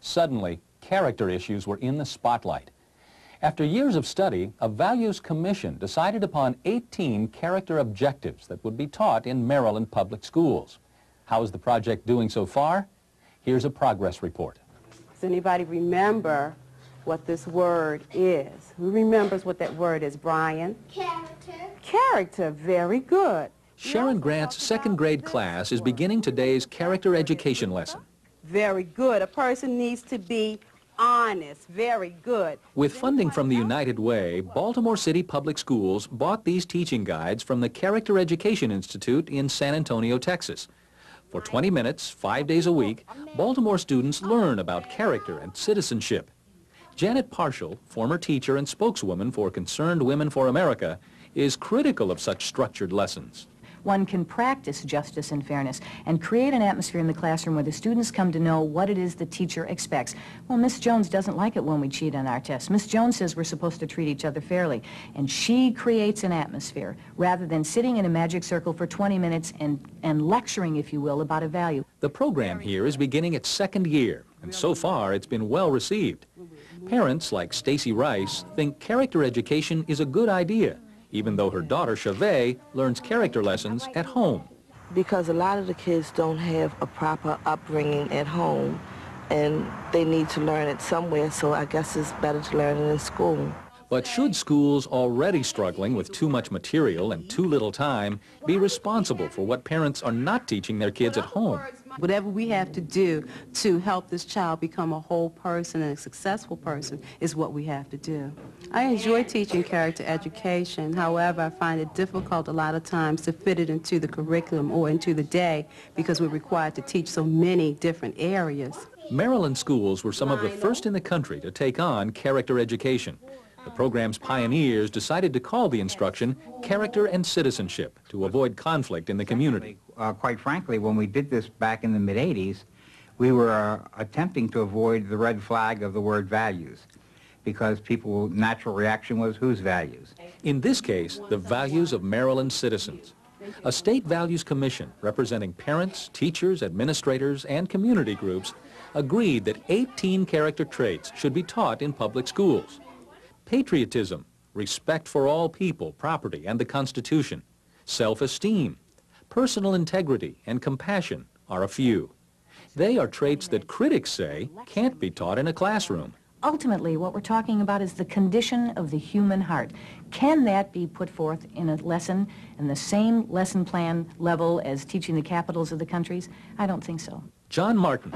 Suddenly, character issues were in the spotlight. After years of study, a Values Commission decided upon 18 character objectives that would be taught in Maryland public schools. How is the project doing so far? Here's a progress report. Does anybody remember what this word is? Who remembers what that word is, Brian? Character. Character, very good. Sharon Grant's second grade class is beginning today's character education lesson. Very good. A person needs to be honest. Very good. With funding from the United Way, Baltimore City Public Schools bought these teaching guides from the Character Education Institute in San Antonio, Texas. For 20 minutes, five days a week, Baltimore students learn about character and citizenship. Janet Parshall, former teacher and spokeswoman for Concerned Women for America, is critical of such structured lessons one can practice justice and fairness and create an atmosphere in the classroom where the students come to know what it is the teacher expects. Well, Miss Jones doesn't like it when we cheat on our tests. Miss Jones says we're supposed to treat each other fairly, and she creates an atmosphere rather than sitting in a magic circle for 20 minutes and, and lecturing, if you will, about a value. The program here is beginning its second year, and so far it's been well received. Parents like Stacy Rice think character education is a good idea even though her daughter, Chavez, learns character lessons at home. Because a lot of the kids don't have a proper upbringing at home, and they need to learn it somewhere, so I guess it's better to learn it in school. But should schools already struggling with too much material and too little time be responsible for what parents are not teaching their kids at home? Whatever we have to do to help this child become a whole person and a successful person is what we have to do. I enjoy teaching character education. However, I find it difficult a lot of times to fit it into the curriculum or into the day because we're required to teach so many different areas. Maryland schools were some of the first in the country to take on character education. The program's pioneers decided to call the instruction Character and Citizenship to avoid conflict in the community. Uh, quite frankly, when we did this back in the mid-80s, we were uh, attempting to avoid the red flag of the word values because people's natural reaction was whose values? In this case, the values of Maryland citizens. A state values commission representing parents, teachers, administrators, and community groups agreed that 18 character traits should be taught in public schools. Patriotism, respect for all people, property, and the Constitution, self-esteem, personal integrity, and compassion are a few. They are traits that critics say can't be taught in a classroom. Ultimately, what we're talking about is the condition of the human heart. Can that be put forth in a lesson in the same lesson plan level as teaching the capitals of the countries? I don't think so. John Martin,